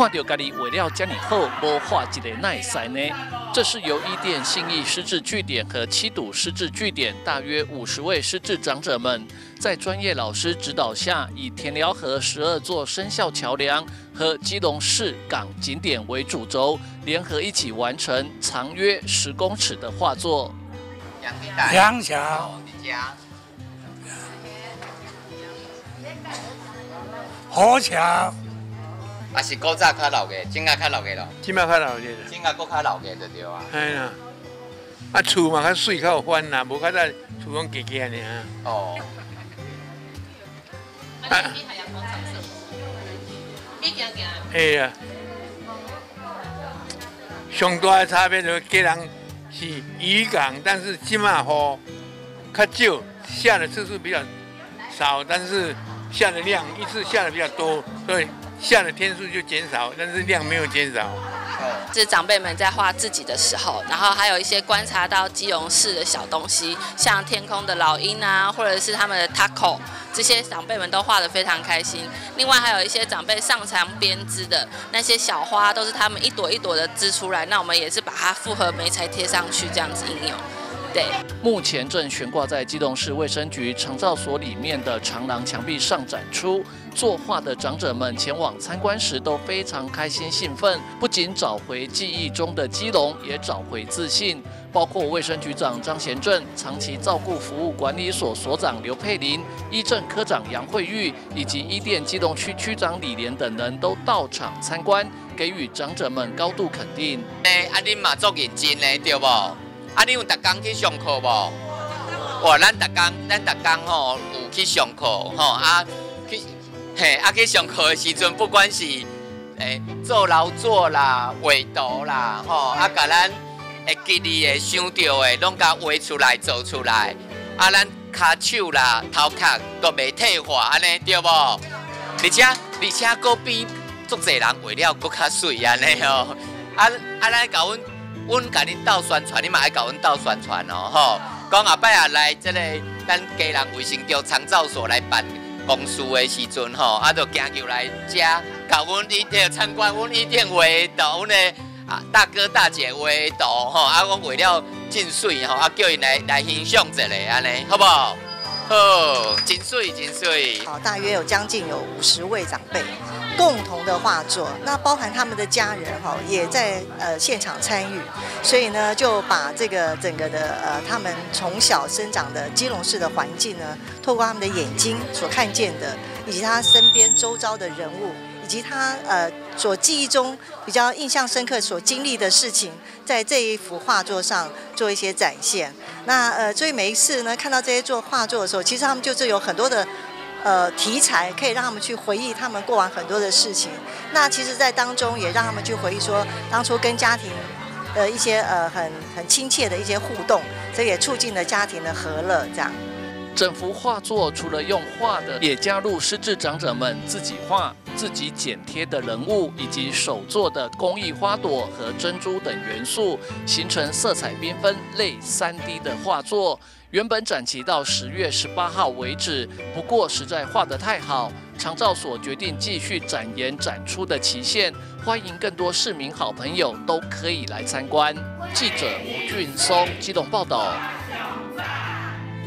看到家里为了家里后，无画一个耐塞呢？这是由一店信义失智据点和七堵失智据点大约五十位失智长者们，在专业老师指导下，以田寮河十二座生肖桥梁和基隆市港景点为主轴，联合一起完成长约十公尺的画作。杨桥、河桥。啊是古早较老嘅，今仔较老嘅咯。今仔较老嘅。今仔搁较老嘅就对啊。哎呀，啊厝嘛较水较有翻啦，无较早厝拢结结尔。哦。啊。哎呀。上大的差别就是家人是渔港，但是今仔雨较少，下的次数比较少，但是下的量一次下的比较多，所以。下的天数就减少，但是量没有减少。是长辈们在画自己的时候，然后还有一些观察到基隆市的小东西，像天空的老鹰啊，或者是他们的 taco，这些长辈们都画得非常开心。另外还有一些长辈上墙编织的那些小花，都是他们一朵一朵的织出来，那我们也是把它复合媒材贴上去，这样子应用。对，目前正悬挂在基隆市卫生局长照所里面的长廊墙壁上展出。作画的长者们前往参观时都非常开心兴奋，不仅找回记忆中的基隆，也找回自信。包括卫生局长张贤正、长期照顾服务管理所所长刘佩玲、医政科长杨惠玉以及医电基隆区区长李莲等人都到场参观，给予长者们高度肯定。哎，啊，你嘛做认真嘞，对不？啊，你有逐工去上课无？哇，咱逐工，咱逐工吼有去上课吼啊，去嘿啊去上课的时阵，不管是诶做劳作啦、画图啦吼啊，甲咱会记忆的、想到的，拢甲画出来、做出来。啊，咱骹手啦、头壳都袂退化安尼，对无？而且而且隔壁足侪人画了搁较水安尼哦。啊啊，咱甲阮。阮甲恁斗宣传，你嘛爱甲阮斗宣传哦，吼！讲后摆啊来即个咱家人卫生局长照所来办公事的时阵，吼，啊，就行入来遮，甲阮一定参观阮一定画图，阮的啊大哥大姐画图，吼，啊，我画了真水，吼，啊，叫因来来欣赏一下，安尼，好不好？好，真水真水。好，大约有将近有五十位长辈。共同的画作，那包含他们的家人哈，也在呃现场参与，所以呢，就把这个整个的呃他们从小生长的基隆市的环境呢，透过他们的眼睛所看见的，以及他身边周遭的人物，以及他呃所记忆中比较印象深刻所经历的事情，在这一幅画作上做一些展现。那呃，所以每一次呢，看到这些作画作的时候，其实他们就是有很多的。呃，题材可以让他们去回忆他们过往很多的事情。那其实，在当中也让他们去回忆说，当初跟家庭的一些呃很很亲切的一些互动，这也促进了家庭的和乐。这样，整幅画作除了用画的，也加入失智长者们自己画、自己剪贴的人物，以及手做的工艺花朵和珍珠等元素，形成色彩缤纷、类 3D 的画作。原本展期到十月十八号为止，不过实在画得太好，长照所决定继续展延展出的期限，欢迎更多市民好朋友都可以来参观。记者吴俊松机动报道。